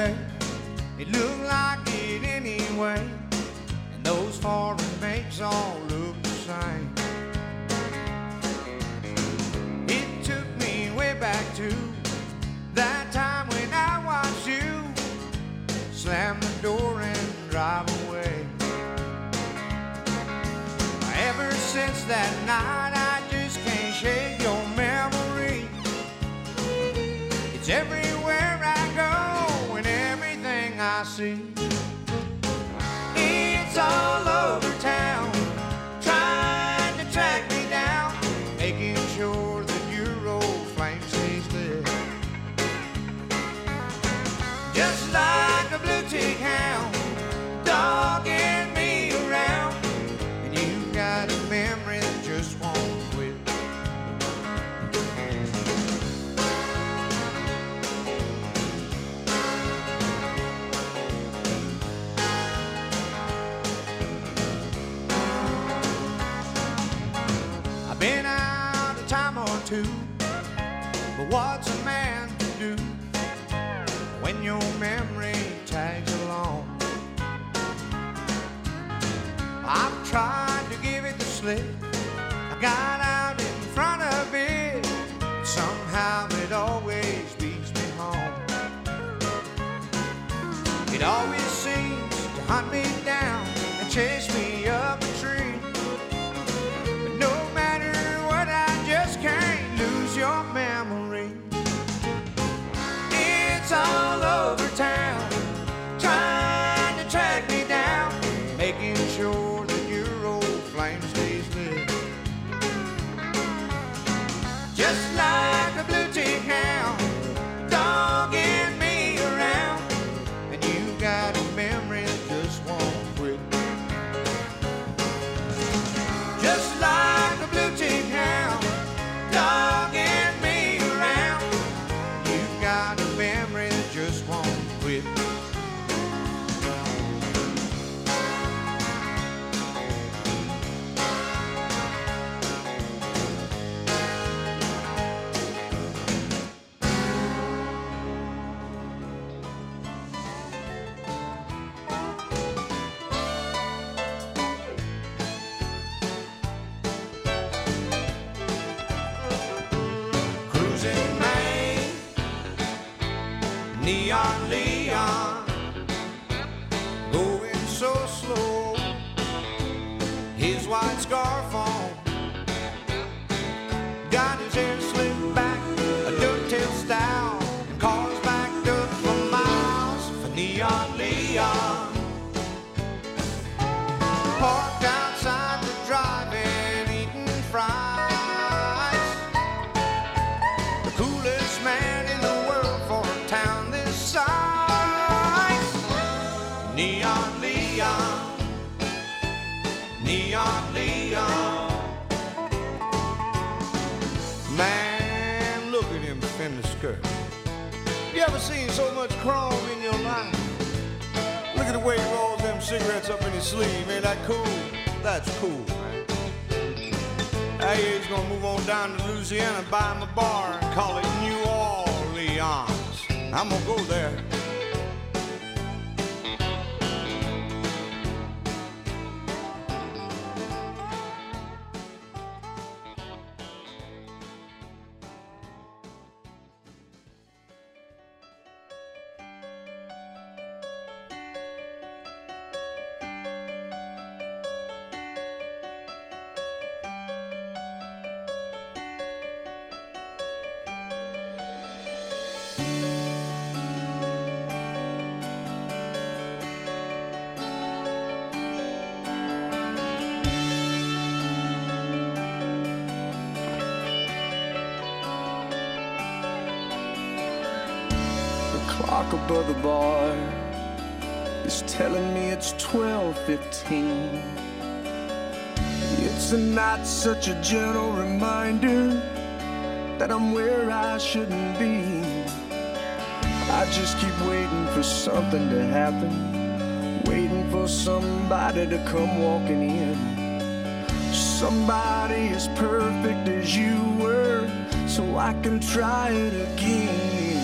day. It looked like it anyway. And those foreign makes all look the same. It took me way back to that time when I watched you slam the door and drive away. Ever since that night, I see. Two, but what's a man to do when your memory tags along? I've tried to give it the slip. I got out in front of it. Somehow it always beats me home. It always seems to hunt me down and chase me show. Neon Leon, going so slow. His white scarf on, got his hair slicked back, a dovetail style, and cars backed up for miles for Neon Leon. Parked Neon Leon. Man, look at him in the skirt. You ever seen so much chrome in your life? Look at the way he rolls them cigarettes up in his sleeve. Ain't that cool? That's cool, man. Now he's gonna move on down to Louisiana, buy him a bar, and call it New Orleans. I'm gonna go there. Clock above the bar is telling me it's 12:15. It's not such a gentle reminder that I'm where I shouldn't be. I just keep waiting for something to happen, waiting for somebody to come walking in. Somebody as perfect as you were, so I can try it again.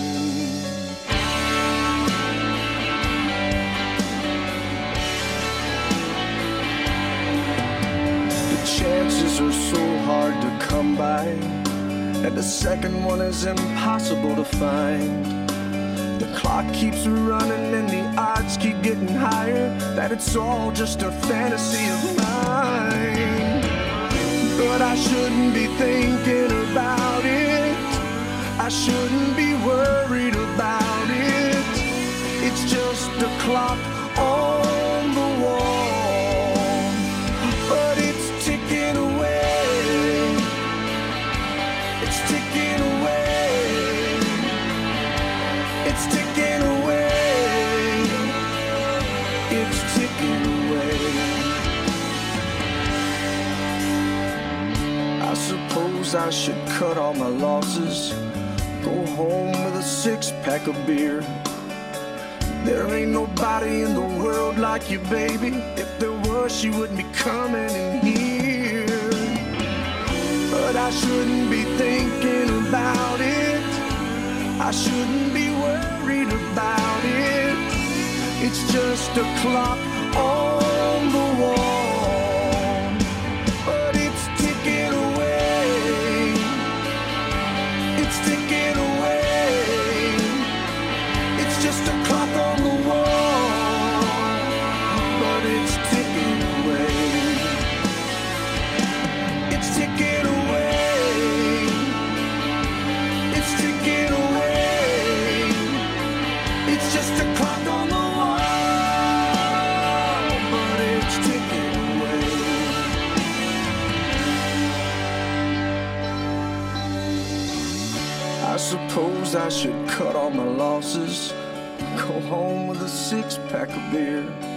By, and the second one is impossible to find. The clock keeps running and the odds keep getting higher that it's all just a fantasy of mine. But I shouldn't be thinking about it. I shouldn't be worried about it. It's just a clock I suppose I should cut all my losses. Go home with a six pack of beer. There ain't nobody in the world like you, baby. If there was, she wouldn't be coming in here. But I shouldn't be thinking about it. I shouldn't be worried about it. It's just a clock on the wall. I suppose I should cut all my losses. Go home with a six pack of beer.